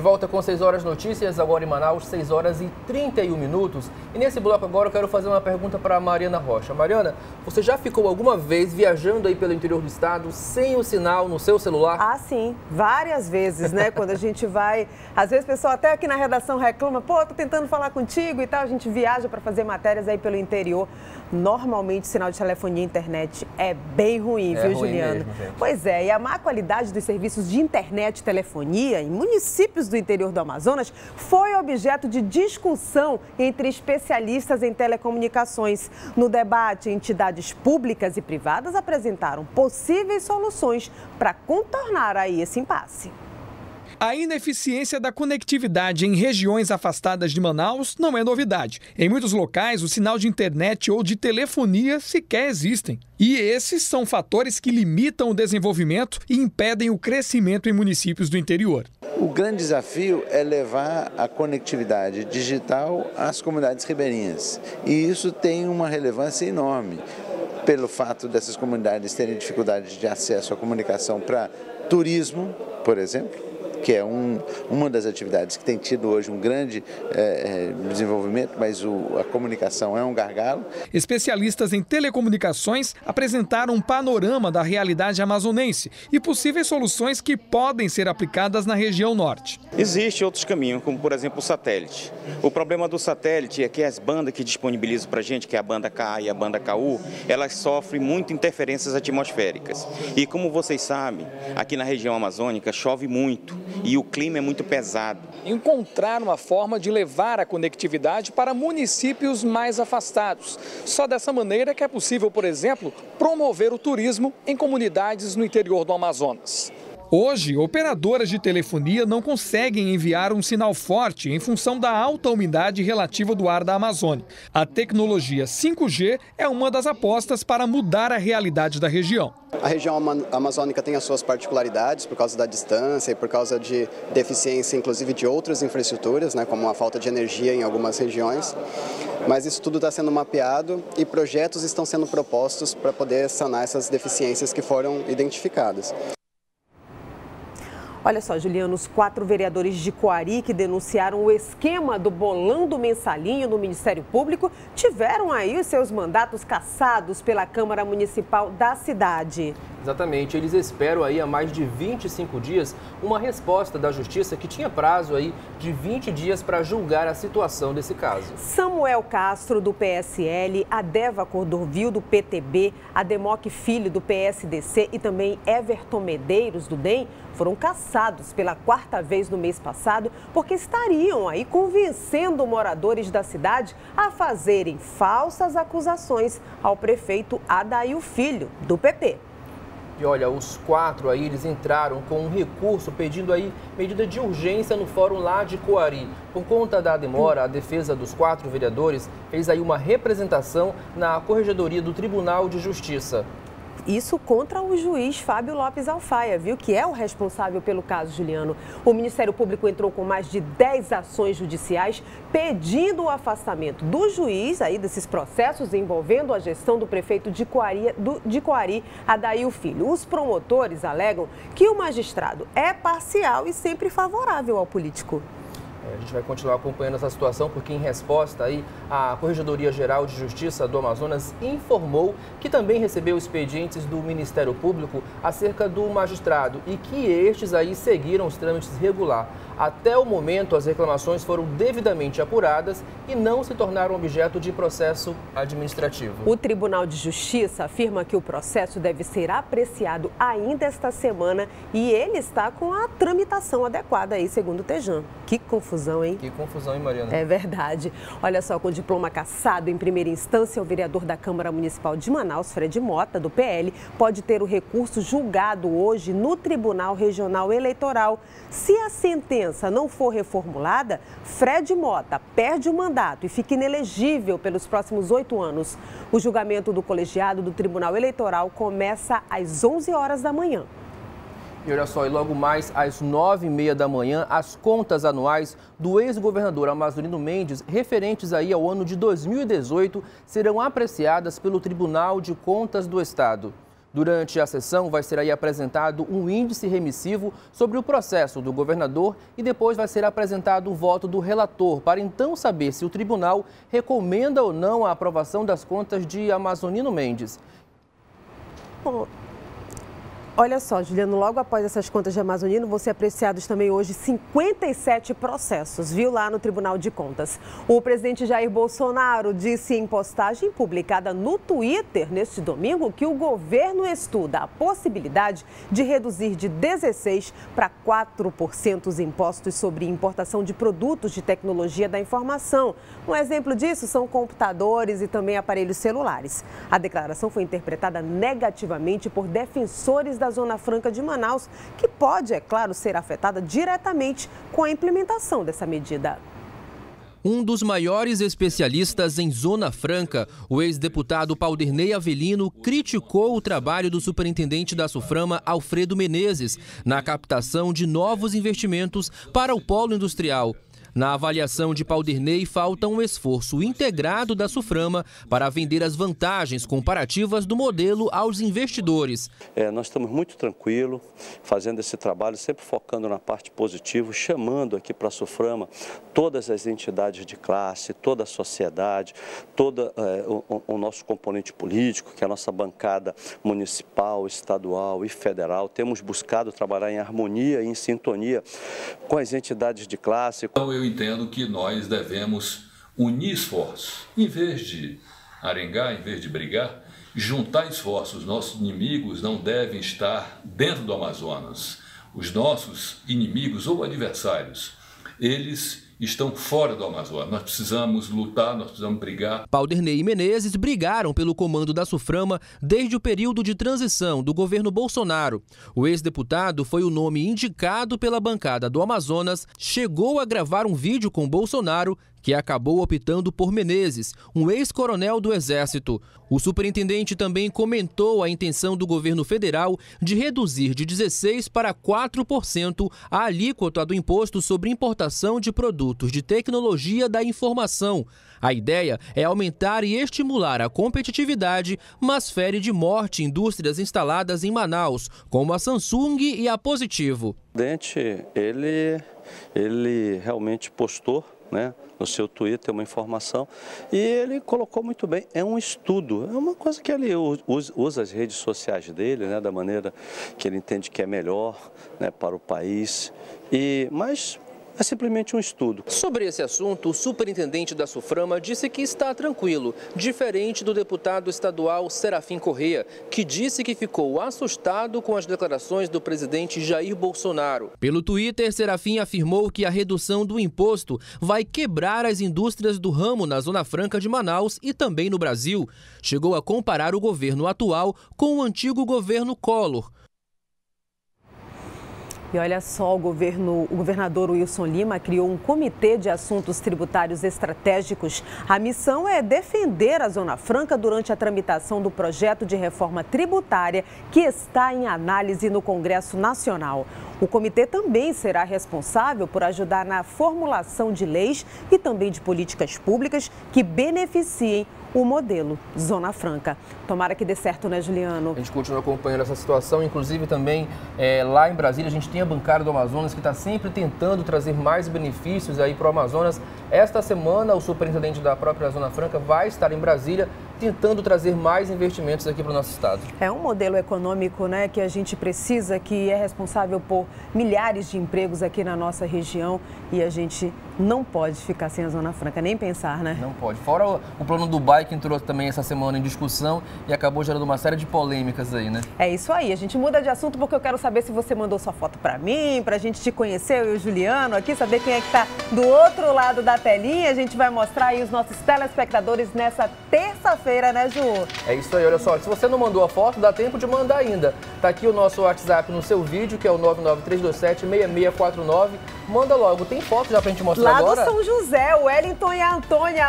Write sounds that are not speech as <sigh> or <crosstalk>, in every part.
De volta com 6 horas notícias, agora em Manaus, 6 horas e 31 minutos. E nesse bloco agora eu quero fazer uma pergunta para a Mariana Rocha. Mariana, você já ficou alguma vez viajando aí pelo interior do estado sem o sinal no seu celular? Ah, sim. Várias vezes, né? Quando a gente vai. Às vezes o pessoal até aqui na redação reclama, pô, tô tentando falar contigo e tal. A gente viaja para fazer matérias aí pelo interior. Normalmente o sinal de telefonia e internet é bem ruim, é viu, ruim Juliano? Mesmo, pois é, e a má qualidade dos serviços de internet e telefonia em municípios do interior do Amazonas foi objeto de discussão entre especialistas em telecomunicações. No debate, entidades públicas e privadas apresentaram possíveis soluções para contornar aí esse impasse. A ineficiência da conectividade em regiões afastadas de Manaus não é novidade. Em muitos locais, o sinal de internet ou de telefonia sequer existem. E esses são fatores que limitam o desenvolvimento e impedem o crescimento em municípios do interior. O grande desafio é levar a conectividade digital às comunidades ribeirinhas. E isso tem uma relevância enorme pelo fato dessas comunidades terem dificuldade de acesso à comunicação para turismo, por exemplo, que é um, uma das atividades que tem tido hoje um grande é, desenvolvimento, mas o, a comunicação é um gargalo. Especialistas em telecomunicações apresentaram um panorama da realidade amazonense e possíveis soluções que podem ser aplicadas na região norte. Existem outros caminhos, como por exemplo o satélite. O problema do satélite é que as bandas que disponibilizam para a gente, que é a banda K e a banda KU, elas sofrem muito interferências atmosféricas. E como vocês sabem, aqui na região amazônica chove muito e o clima é muito pesado. Encontrar uma forma de levar a conectividade para municípios mais afastados. Só dessa maneira que é possível, por exemplo, promover o turismo em comunidades no interior do Amazonas. Hoje, operadoras de telefonia não conseguem enviar um sinal forte em função da alta umidade relativa do ar da Amazônia. A tecnologia 5G é uma das apostas para mudar a realidade da região. A região amazônica tem as suas particularidades por causa da distância e por causa de deficiência, inclusive, de outras infraestruturas, né, como a falta de energia em algumas regiões. Mas isso tudo está sendo mapeado e projetos estão sendo propostos para poder sanar essas deficiências que foram identificadas. Olha só, Juliano, os quatro vereadores de Coari que denunciaram o esquema do bolão do mensalinho no Ministério Público tiveram aí os seus mandatos cassados pela Câmara Municipal da cidade. Exatamente, eles esperam aí há mais de 25 dias uma resposta da Justiça que tinha prazo aí de 20 dias para julgar a situação desse caso. Samuel Castro, do PSL, Adeva Cordovil, do PTB, Ademoc Filho, do PSDC e também Everton Medeiros, do DEM, foram caçados pela quarta vez no mês passado porque estariam aí convencendo moradores da cidade a fazerem falsas acusações ao prefeito Adail Filho, do PP. E olha, os quatro aí, eles entraram com um recurso pedindo aí medida de urgência no fórum lá de Coari. Por conta da demora, a defesa dos quatro vereadores fez aí uma representação na Corregedoria do Tribunal de Justiça. Isso contra o juiz Fábio Lopes Alfaia, viu? Que é o responsável pelo caso, Juliano. O Ministério Público entrou com mais de 10 ações judiciais pedindo o afastamento do juiz aí desses processos envolvendo a gestão do prefeito de Coari, do, de Coari Adail Filho. Os promotores alegam que o magistrado é parcial e sempre favorável ao político. A gente vai continuar acompanhando essa situação porque, em resposta, aí, a Corregedoria Geral de Justiça do Amazonas informou que também recebeu expedientes do Ministério Público acerca do magistrado e que estes aí seguiram os trâmites regular. Até o momento, as reclamações foram devidamente apuradas e não se tornaram objeto de processo administrativo. O Tribunal de Justiça afirma que o processo deve ser apreciado ainda esta semana e ele está com a tramitação adequada aí, segundo o Tejan. Que confusão, hein? Que confusão, hein, Mariana? É verdade. Olha só, com diploma cassado em primeira instância, o vereador da Câmara Municipal de Manaus, Fred Mota, do PL, pode ter o recurso julgado hoje no Tribunal Regional Eleitoral. Se a sentença sentença não for reformulada, Fred Mota perde o mandato e fica inelegível pelos próximos oito anos. O julgamento do colegiado do Tribunal Eleitoral começa às 11 horas da manhã. E olha só, e logo mais às nove e meia da manhã, as contas anuais do ex-governador Amazonino Mendes, referentes aí ao ano de 2018, serão apreciadas pelo Tribunal de Contas do Estado. Durante a sessão, vai ser aí apresentado um índice remissivo sobre o processo do governador e depois vai ser apresentado o voto do relator, para então saber se o tribunal recomenda ou não a aprovação das contas de Amazonino Mendes. Olha só, Juliano, logo após essas contas de Amazonino, vão ser apreciados também hoje 57 processos, viu, lá no Tribunal de Contas. O presidente Jair Bolsonaro disse em postagem publicada no Twitter neste domingo que o governo estuda a possibilidade de reduzir de 16% para 4% os impostos sobre importação de produtos de tecnologia da informação. Um exemplo disso são computadores e também aparelhos celulares. A declaração foi interpretada negativamente por defensores da Zona Franca de Manaus, que pode, é claro, ser afetada diretamente com a implementação dessa medida. Um dos maiores especialistas em Zona Franca, o ex-deputado Paulderney Avelino, criticou o trabalho do superintendente da Suframa, Alfredo Menezes, na captação de novos investimentos para o polo industrial. Na avaliação de Paulderney, falta um esforço integrado da Suframa para vender as vantagens comparativas do modelo aos investidores. É, nós estamos muito tranquilos, fazendo esse trabalho, sempre focando na parte positiva, chamando aqui para a Suframa todas as entidades de classe, toda a sociedade, todo é, o, o nosso componente político, que é a nossa bancada municipal, estadual e federal. Temos buscado trabalhar em harmonia e em sintonia com as entidades de classe. Então, eu entendo que nós devemos unir esforços. Em vez de arengar, em vez de brigar, juntar esforços. Nossos inimigos não devem estar dentro do Amazonas. Os nossos inimigos ou adversários, eles estão fora do Amazonas. Nós precisamos lutar, nós precisamos brigar. Paulderney e Menezes brigaram pelo comando da Suframa desde o período de transição do governo Bolsonaro. O ex-deputado foi o nome indicado pela bancada do Amazonas, chegou a gravar um vídeo com Bolsonaro que acabou optando por Menezes, um ex-coronel do Exército. O superintendente também comentou a intenção do governo federal de reduzir de 16% para 4% a alíquota do imposto sobre importação de produtos de tecnologia da informação. A ideia é aumentar e estimular a competitividade, mas fere de morte indústrias instaladas em Manaus, como a Samsung e a Positivo. O presidente, ele, ele realmente postou né, no seu Twitter uma informação e ele colocou muito bem, é um estudo, é uma coisa que ele usa, usa as redes sociais dele, né, da maneira que ele entende que é melhor né, para o país, e, mas é simplesmente um estudo. Sobre esse assunto, o superintendente da Suframa disse que está tranquilo, diferente do deputado estadual Serafim Correa, que disse que ficou assustado com as declarações do presidente Jair Bolsonaro. Pelo Twitter, Serafim afirmou que a redução do imposto vai quebrar as indústrias do ramo na Zona Franca de Manaus e também no Brasil. Chegou a comparar o governo atual com o antigo governo Collor. E olha só, o, governo, o governador Wilson Lima criou um comitê de assuntos tributários estratégicos. A missão é defender a Zona Franca durante a tramitação do projeto de reforma tributária que está em análise no Congresso Nacional. O comitê também será responsável por ajudar na formulação de leis e também de políticas públicas que beneficiem o modelo Zona Franca. Tomara que dê certo, né, Juliano? A gente continua acompanhando essa situação, inclusive também é, lá em Brasília a gente tem a bancada do Amazonas que está sempre tentando trazer mais benefícios aí para o Amazonas. Esta semana o superintendente da própria Zona Franca vai estar em Brasília tentando trazer mais investimentos aqui para o nosso estado. É um modelo econômico né, que a gente precisa, que é responsável por milhares de empregos aqui na nossa região e a gente não pode ficar sem a Zona Franca, nem pensar, né? Não pode. Fora o, o plano Dubai que entrou também essa semana em discussão e acabou gerando uma série de polêmicas aí, né? É isso aí. A gente muda de assunto porque eu quero saber se você mandou sua foto para mim, para a gente te conhecer, eu e o Juliano aqui, saber quem é que está do outro lado da telinha. A gente vai mostrar aí os nossos telespectadores nessa terça-feira, né, Ju? É isso aí. Olha só, se você não mandou a foto, dá tempo de mandar ainda. Tá aqui o nosso WhatsApp no seu vídeo, que é o 99327 6649 Manda logo. Tem foto já pra gente mostrar Lá agora? Lá do São José, o Wellington e a Antônia,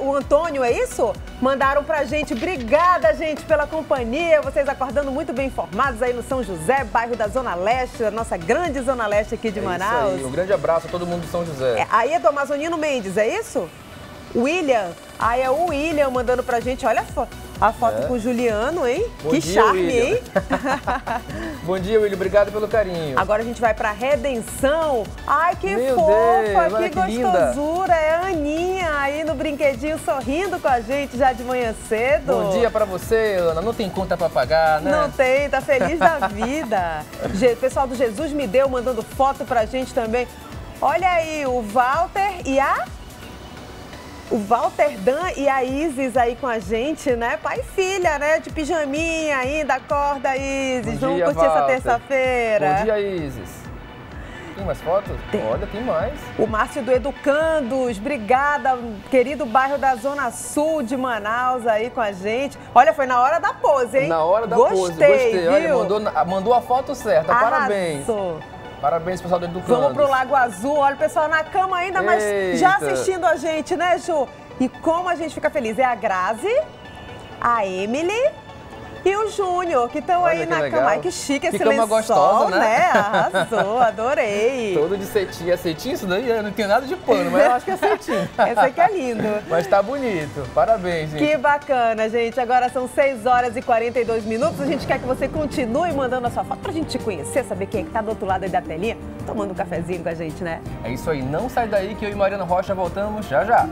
o Antônio, é isso? Mandaram pra gente. Obrigada, gente, pela companhia. Vocês acordando muito bem informados aí no São José, bairro da Zona Leste, a nossa grande Zona Leste aqui de é Manaus. Isso aí. Um grande abraço a todo mundo do São José. É, aí é do Amazonino Mendes, é isso? William. Aí é o William mandando pra gente. Olha, A foto é. com o Juliano, hein? Bom que dia, charme, William. hein? <laughs> Bom dia, William. Obrigado pelo carinho. Agora a gente vai pra Redenção. Ai, que Meu fofa, Deus, que, que gostosura. É a Aninha aí no brinquedinho sorrindo com a gente já de manhã cedo. Bom dia pra você, Ana. Não tem conta pra pagar, né? Não tem, tá feliz da vida. <laughs> Pessoal do Jesus Me Deu mandando foto pra gente também. Olha aí, o Walter e a o Walter Dan e a Isis aí com a gente, né? Pai e filha, né? De pijaminha ainda, acorda, Isis. Bom Vamos dia, curtir essa Walter. terça-feira. Bom dia, Isis. Tem mais fotos? Tem. Olha, tem mais. O Márcio do Educandos, obrigada, querido bairro da Zona Sul de Manaus aí com a gente. Olha, foi na hora da pose, hein? Na hora da gostei, pose, gostei. Viu? Olha, mandou, mandou a foto certa. Arrasou. Parabéns, pessoal do Educandos. Vamos pro Lago Azul. Olha o pessoal na cama ainda, mas já Eita. assistindo a gente, né, Ju? E como a gente fica feliz. É a Grazi, a Emily e o Júnior, que estão aí que na legal. cama. Ai, que chique Que esse cama lençol, gostosa, né? Arrasou, <laughs> adorei. Todo de cetim. É cetim isso daí? Eu não tenho nada de pano, mas eu acho que é cetim. <laughs> Esse aqui é lindo. mas tá bonito. Parabéns, gente. Que bacana, gente. Agora são 6 horas e 42 minutos. A gente quer que você continue mandando a sua foto pra gente te conhecer, saber quem é que tá do outro lado aí da telinha, tomando um cafezinho com a gente, né? É isso aí. Não sai daí que eu e Mariana Rocha voltamos já já.